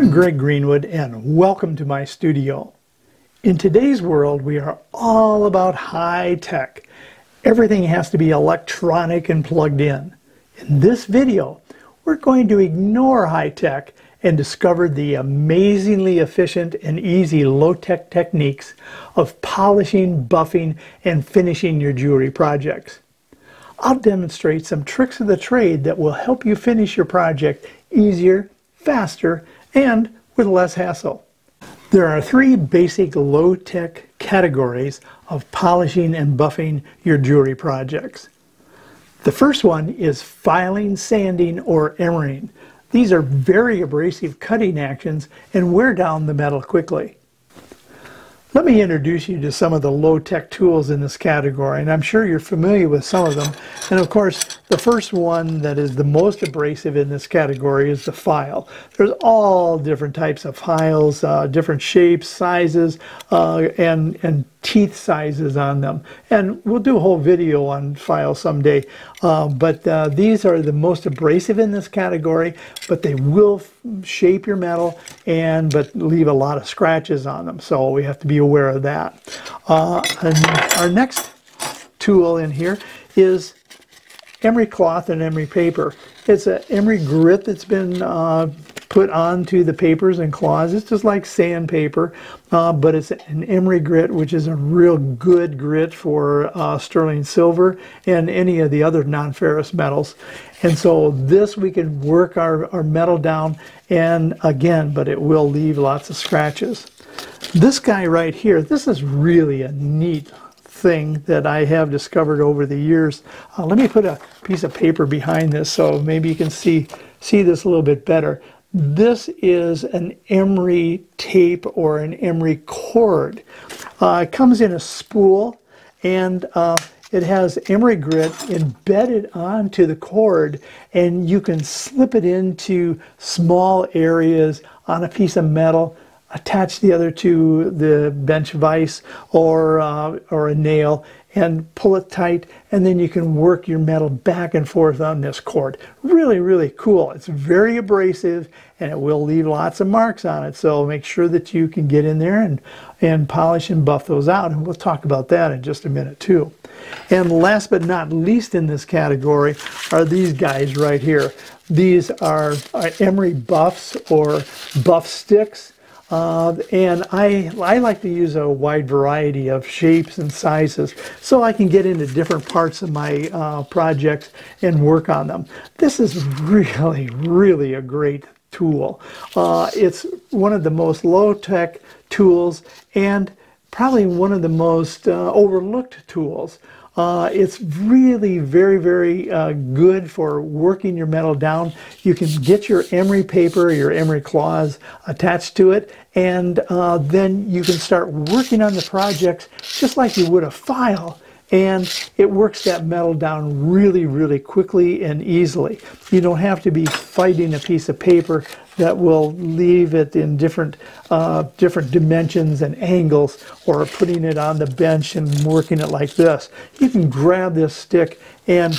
I'm Greg Greenwood and welcome to my studio. In today's world we are all about high tech. Everything has to be electronic and plugged in. In this video we're going to ignore high tech and discover the amazingly efficient and easy low-tech techniques of polishing, buffing, and finishing your jewelry projects. I'll demonstrate some tricks of the trade that will help you finish your project easier, faster, and with less hassle. There are three basic low-tech categories of polishing and buffing your jewelry projects. The first one is filing, sanding, or emerying. These are very abrasive cutting actions and wear down the metal quickly. Let me introduce you to some of the low-tech tools in this category, and I'm sure you're familiar with some of them. And of course, the first one that is the most abrasive in this category is the file. There's all different types of files, uh, different shapes, sizes, uh, and, and teeth sizes on them. And we'll do a whole video on files someday. Uh, but uh, these are the most abrasive in this category, but they will shape your metal and but leave a lot of scratches on them. So we have to be aware of that. Uh, and our next tool in here is emery cloth and emery paper. It's an emery grit that's been uh, put onto the papers and cloths. It's just like sandpaper, uh, but it's an emery grit, which is a real good grit for uh, sterling silver and any of the other non-ferrous metals. And so this we can work our, our metal down and again, but it will leave lots of scratches. This guy right here, this is really a neat thing that I have discovered over the years. Uh, let me put a piece of paper behind this so maybe you can see see this a little bit better. This is an emery tape or an emery cord. Uh, it comes in a spool and uh, it has emery grit embedded onto the cord and you can slip it into small areas on a piece of metal attach the other to the bench vise or, uh, or a nail and pull it tight and then you can work your metal back and forth on this cord. Really, really cool. It's very abrasive and it will leave lots of marks on it. So make sure that you can get in there and, and polish and buff those out. And we'll talk about that in just a minute too. And last but not least in this category are these guys right here. These are, are emery buffs or buff sticks. Uh, and I, I like to use a wide variety of shapes and sizes so I can get into different parts of my uh, projects and work on them. This is really, really a great tool. Uh, it's one of the most low-tech tools and probably one of the most uh, overlooked tools. Uh, it's really very, very uh, good for working your metal down. You can get your emery paper, your emery cloths attached to it, and uh, then you can start working on the projects just like you would a file and it works that metal down really, really quickly and easily. You don't have to be fighting a piece of paper that will leave it in different, uh, different dimensions and angles or putting it on the bench and working it like this. You can grab this stick and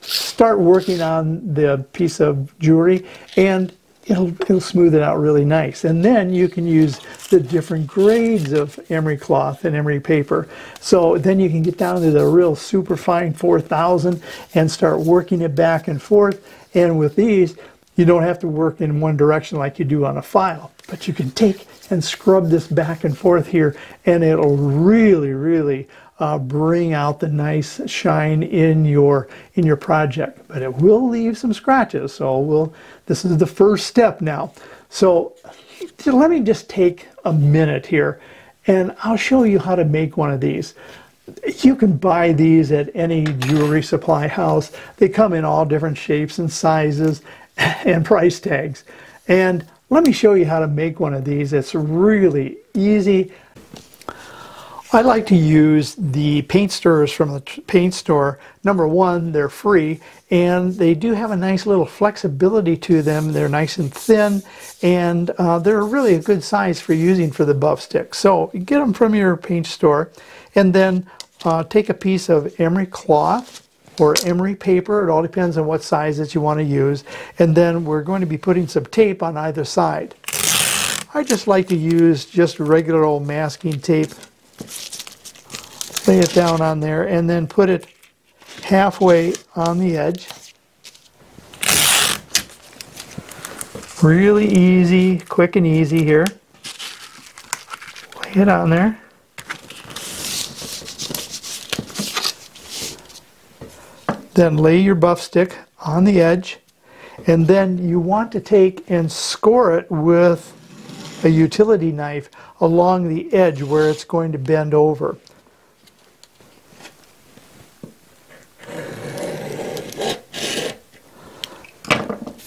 start working on the piece of jewelry and it'll, it'll smooth it out really nice. And then you can use the different grades of emery cloth and emery paper. So then you can get down to the real super fine 4000 and start working it back and forth. And with these, you don't have to work in one direction like you do on a file, but you can take and scrub this back and forth here and it'll really, really uh, bring out the nice shine in your in your project. But it will leave some scratches, so we'll. This is the first step now. So, so let me just take a minute here, and I'll show you how to make one of these. You can buy these at any jewelry supply house. They come in all different shapes and sizes and price tags. And let me show you how to make one of these. It's really easy. I like to use the paint stirrers from the paint store. Number one, they're free and they do have a nice little flexibility to them. They're nice and thin and uh, they're really a good size for using for the buff stick. So get them from your paint store and then uh, take a piece of emery cloth or emery paper. It all depends on what sizes you want to use. And then we're going to be putting some tape on either side. I just like to use just regular old masking tape. Lay it down on there and then put it halfway on the edge. Really easy, quick and easy here. Lay it on there. Then lay your buff stick on the edge and then you want to take and score it with a utility knife along the edge where it's going to bend over.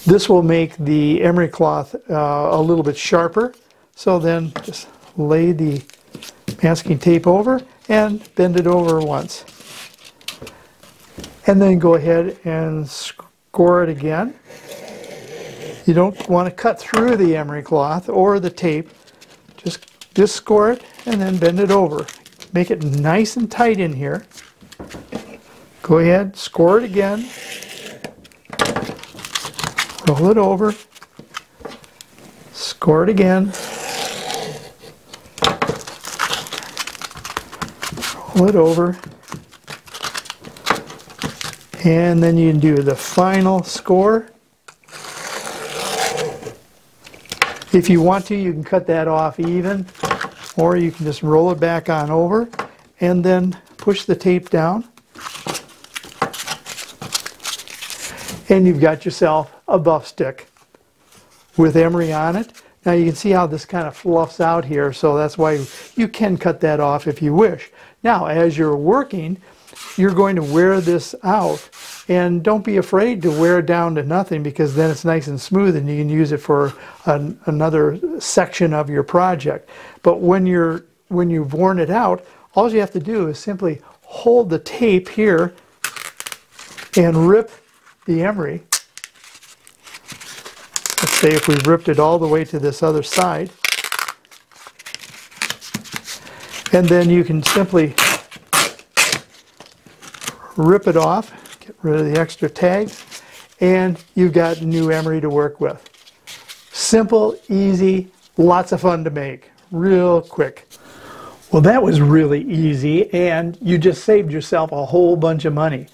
This will make the emery cloth uh, a little bit sharper. So then just lay the masking tape over and bend it over once. And then go ahead and score it again. You don't want to cut through the emery cloth or the tape. Just, just score it and then bend it over. Make it nice and tight in here. Go ahead, score it again, roll it over, score it again, roll it over, and then you can do the final score. If you want to, you can cut that off even, or you can just roll it back on over and then push the tape down. And you've got yourself a buff stick with emery on it. Now you can see how this kind of fluffs out here, so that's why you can cut that off if you wish. Now, as you're working, you're going to wear this out, and don't be afraid to wear it down to nothing because then it's nice and smooth and you can use it for an, another section of your project. But when you're when you've worn it out, all you have to do is simply hold the tape here and rip the emery Let's say if we've ripped it all the way to this other side. And then you can simply rip it off, rid of the extra tags, and you've got new emery to work with. Simple, easy, lots of fun to make, real quick. Well, that was really easy, and you just saved yourself a whole bunch of money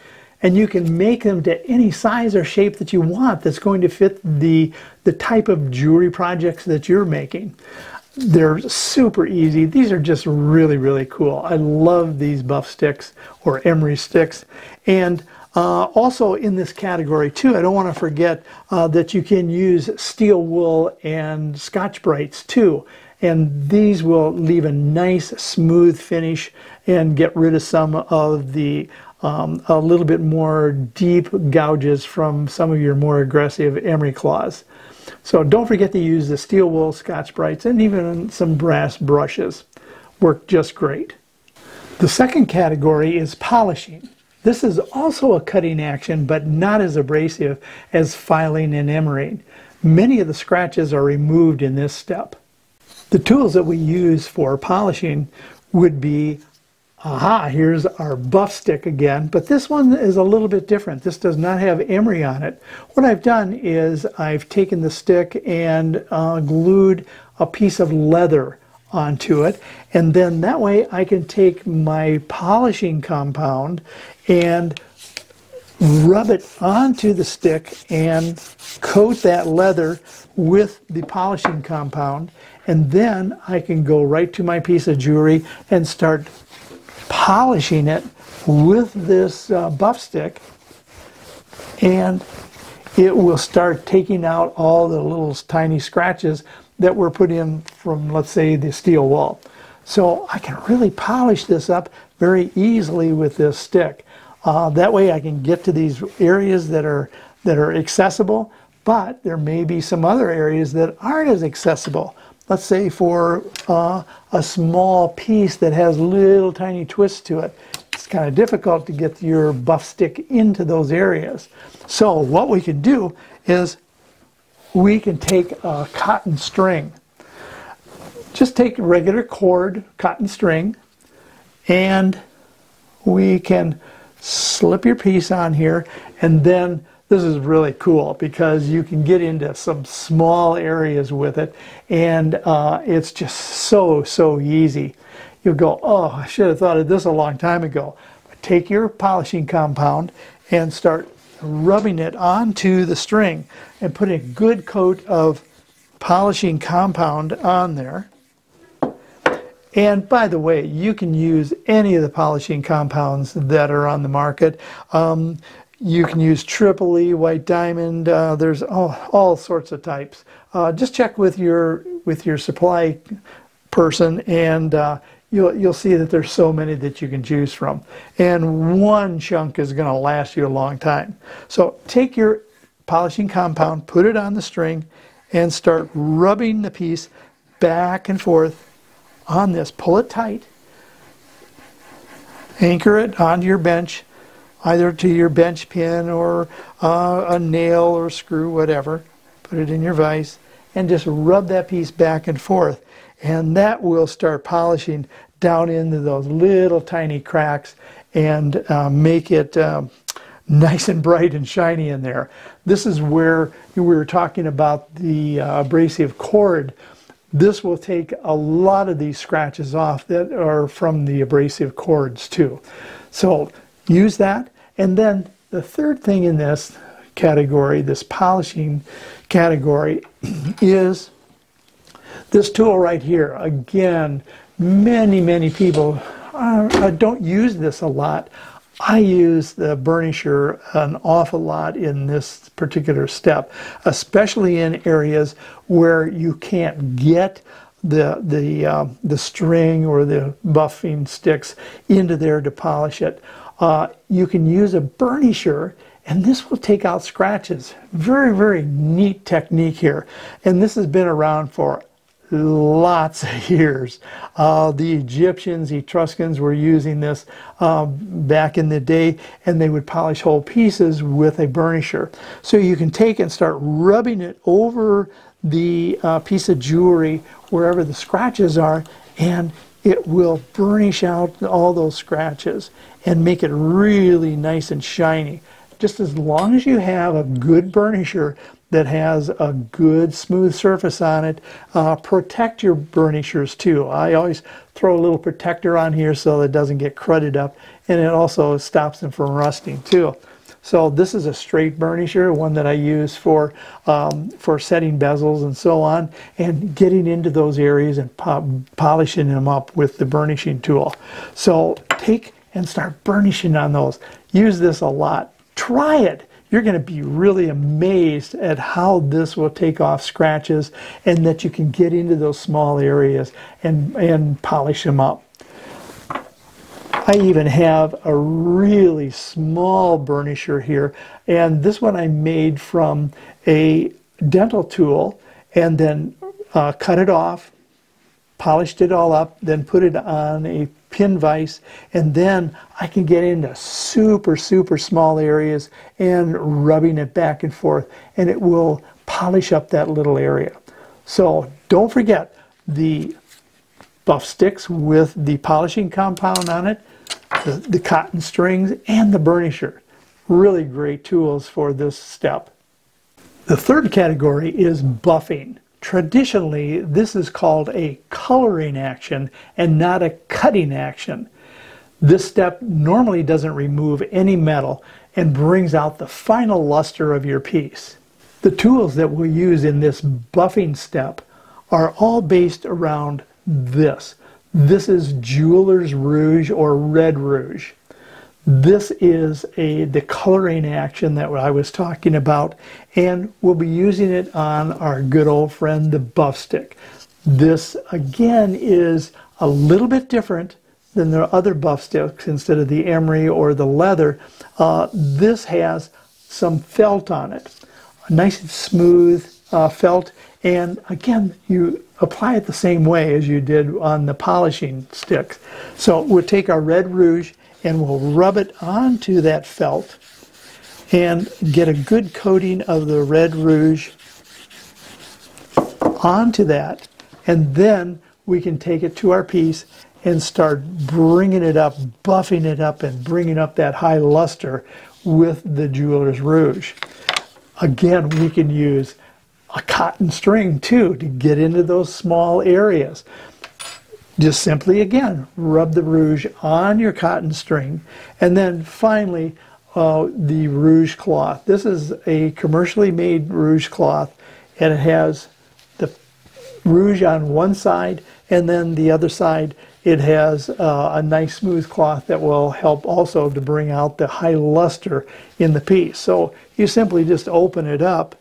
and you can make them to any size or shape that you want that's going to fit the, the type of jewelry projects that you're making. They're super easy. These are just really, really cool. I love these buff sticks or emery sticks. And uh, also in this category too, I don't want to forget uh, that you can use steel wool and Scotch-Brites too. And these will leave a nice smooth finish and get rid of some of the um, a little bit more deep gouges from some of your more aggressive emery cloths. So don't forget to use the steel wool Scotch-Brites and even some brass brushes. Work just great. The second category is polishing. This is also a cutting action, but not as abrasive as filing and emerying. Many of the scratches are removed in this step. The tools that we use for polishing would be aha, here's our buff stick again, but this one is a little bit different. This does not have emery on it. What I've done is I've taken the stick and uh, glued a piece of leather onto it, and then that way I can take my polishing compound and rub it onto the stick and coat that leather with the polishing compound. And then I can go right to my piece of jewelry and start polishing it with this uh, buff stick. And it will start taking out all the little tiny scratches that were put in from let's say the steel wool. So I can really polish this up very easily with this stick. Uh, that way I can get to these areas that are that are accessible, but there may be some other areas that aren't as accessible let's say for uh, a small piece that has little tiny twists to it, it's kind of difficult to get your buff stick into those areas. So what we can do is we can take a cotton string. Just take a regular cord cotton string and we can slip your piece on here and then this is really cool because you can get into some small areas with it and uh, it's just so, so easy. You'll go, oh, I should have thought of this a long time ago. But take your polishing compound and start rubbing it onto the string and putting a good coat of polishing compound on there. And by the way, you can use any of the polishing compounds that are on the market. Um, you can use triple E, white diamond. Uh, there's all, all sorts of types. Uh, just check with your with your supply person, and uh, you'll you'll see that there's so many that you can choose from. And one chunk is going to last you a long time. So take your polishing compound, put it on the string, and start rubbing the piece back and forth on this. Pull it tight. Anchor it onto your bench either to your bench pin or uh, a nail or screw, whatever. Put it in your vise and just rub that piece back and forth. And that will start polishing down into those little tiny cracks and uh, make it um, nice and bright and shiny in there. This is where we were talking about the uh, abrasive cord. This will take a lot of these scratches off that are from the abrasive cords too. So use that and then the third thing in this category, this polishing category, is this tool right here. Again, many, many people uh, don't use this a lot. I use the burnisher an awful lot in this particular step, especially in areas where you can't get the the uh, the string or the buffing sticks into there to polish it uh, you can use a burnisher and this will take out scratches. Very, very neat technique here. And this has been around for lots of years. Uh, the Egyptians, Etruscans were using this um, back in the day and they would polish whole pieces with a burnisher. So you can take and start rubbing it over the uh, piece of jewelry wherever the scratches are and it will burnish out all those scratches and make it really nice and shiny. Just as long as you have a good burnisher that has a good smooth surface on it, uh, protect your burnishers too. I always throw a little protector on here so it doesn't get crudded up and it also stops them from rusting too. So this is a straight burnisher, one that I use for, um, for setting bezels and so on, and getting into those areas and po polishing them up with the burnishing tool. So take and start burnishing on those. Use this a lot. Try it. You're going to be really amazed at how this will take off scratches and that you can get into those small areas and, and polish them up. I even have a really small burnisher here and this one I made from a dental tool and then uh, cut it off, polished it all up, then put it on a pin vise and then I can get into super super small areas and rubbing it back and forth and it will polish up that little area. So don't forget the buff sticks with the polishing compound on it the, the cotton strings, and the burnisher. Really great tools for this step. The third category is buffing. Traditionally, this is called a coloring action and not a cutting action. This step normally doesn't remove any metal and brings out the final luster of your piece. The tools that we'll use in this buffing step are all based around this. This is Jeweler's Rouge or Red Rouge. This is a the coloring action that I was talking about and we'll be using it on our good old friend the buff stick. This again is a little bit different than the other buff sticks instead of the emery or the leather. Uh, this has some felt on it, a nice and smooth uh, felt and again you apply it the same way as you did on the polishing sticks. So we'll take our red rouge and we'll rub it onto that felt and get a good coating of the red rouge onto that and then we can take it to our piece and start bringing it up, buffing it up and bringing up that high luster with the jeweler's rouge. Again, we can use a cotton string too to get into those small areas. Just simply again, rub the rouge on your cotton string and then finally uh, the rouge cloth. This is a commercially made rouge cloth and it has the rouge on one side and then the other side it has uh, a nice smooth cloth that will help also to bring out the high luster in the piece. So you simply just open it up,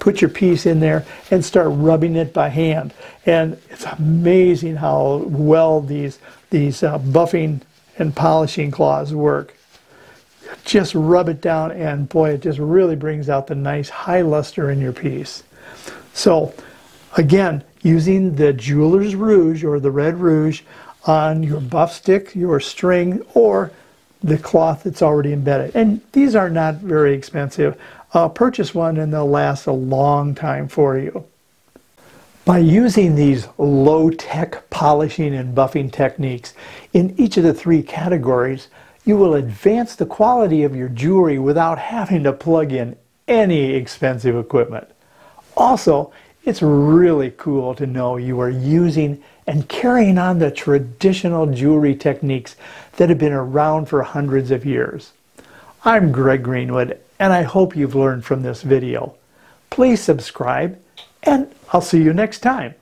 put your piece in there and start rubbing it by hand. And it's amazing how well these, these uh, buffing and polishing cloths work. Just rub it down and boy, it just really brings out the nice high luster in your piece. So again, using the jeweler's rouge or the red rouge on your buff stick, your string, or the cloth that's already embedded. And these are not very expensive. Uh, purchase one and they'll last a long time for you. By using these low-tech polishing and buffing techniques in each of the three categories, you will advance the quality of your jewelry without having to plug in any expensive equipment. Also, it's really cool to know you are using and carrying on the traditional jewelry techniques that have been around for hundreds of years. I'm Greg Greenwood, and I hope you've learned from this video. Please subscribe, and I'll see you next time.